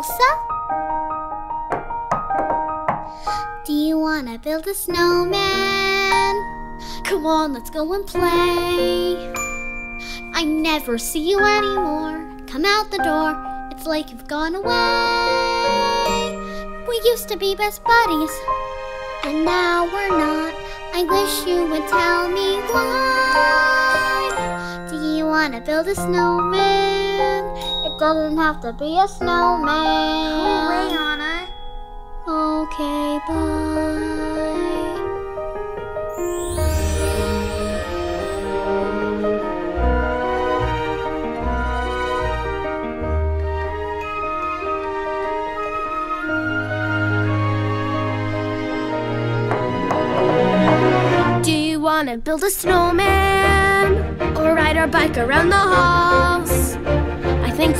Elsa? Do you wanna build a snowman? Come on, let's go and play. I never see you anymore. Come out the door, it's like you've gone away. We used to be best buddies, and now we're not. I wish you would tell me why. Do you wanna build a snowman? Doesn't have to be a snowman. Away, Anna. Okay, bye. Do you wanna build a snowman? Or ride our bike around the halls?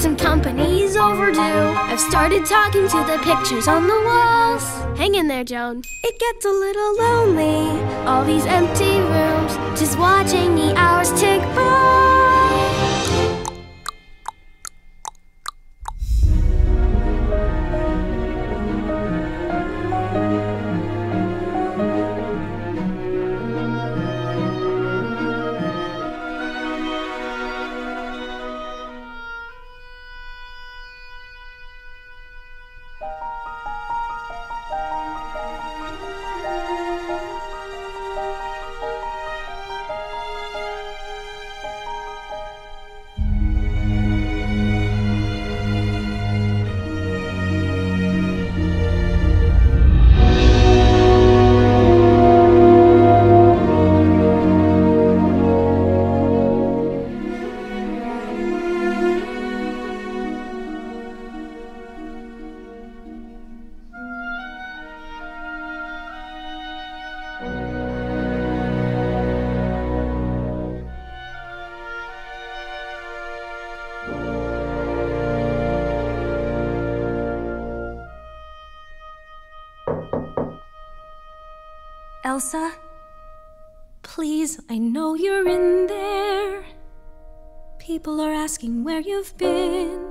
Some company's overdue. I've started talking to the pictures on the walls. Hang in there, Joan. It gets a little lonely, all these empty rooms, just watching Elsa? Please, I know you're in there. People are asking where you've been.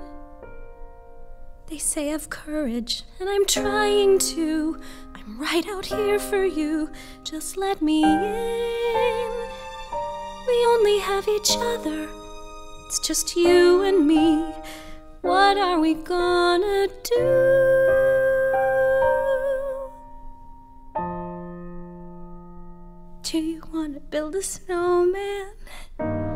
They say I've courage, and I'm trying to. I'm right out here for you. Just let me in. We only have each other. It's just you and me. What are we gonna do? build a snowman.